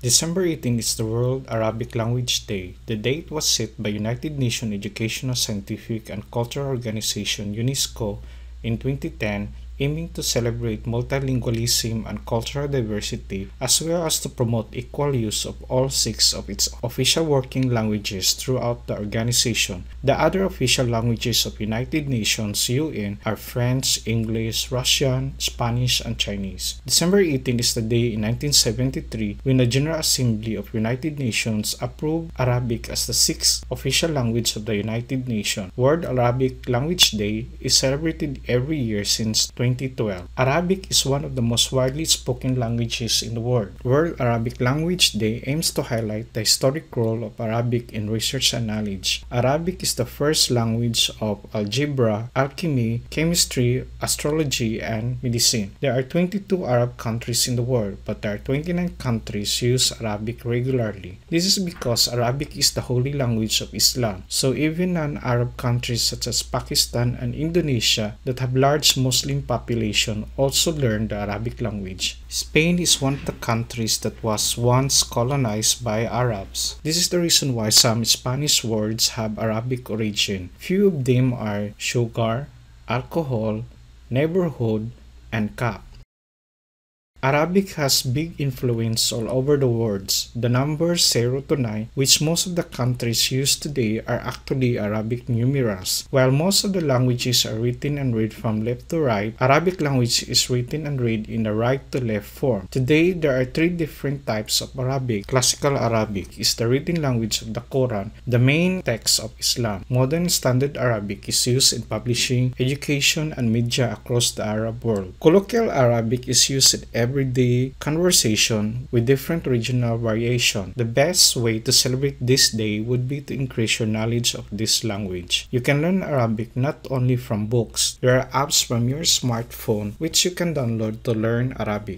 December 18 is the World Arabic Language Day. The date was set by United Nations Educational, Scientific and Cultural Organization UNESCO in 2010 aiming to celebrate multilingualism and cultural diversity, as well as to promote equal use of all six of its official working languages throughout the organization. The other official languages of United Nations UN are French, English, Russian, Spanish, and Chinese. December 18 is the day in 1973 when the General Assembly of United Nations approved Arabic as the sixth official language of the United Nations. World Arabic Language Day is celebrated every year since 20 2012. Arabic is one of the most widely spoken languages in the world. World Arabic Language Day aims to highlight the historic role of Arabic in research and knowledge. Arabic is the first language of algebra, alchemy, chemistry, astrology, and medicine. There are 22 Arab countries in the world, but there are 29 countries use Arabic regularly. This is because Arabic is the holy language of Islam. So even non-Arab countries such as Pakistan and Indonesia that have large Muslim populations population also learned the Arabic language. Spain is one of the countries that was once colonized by Arabs. This is the reason why some Spanish words have Arabic origin. Few of them are sugar, alcohol, neighborhood, and cup. Arabic has big influence all over the world. The numbers 0 to 9, which most of the countries use today, are actually Arabic numerals. While most of the languages are written and read from left to right, Arabic language is written and read in the right to left form. Today, there are three different types of Arabic. Classical Arabic is the written language of the Quran, the main text of Islam. Modern Standard Arabic is used in publishing, education, and media across the Arab world. Colloquial Arabic is used in everyday conversation with different regional variation. The best way to celebrate this day would be to increase your knowledge of this language. You can learn Arabic not only from books. There are apps from your smartphone which you can download to learn Arabic.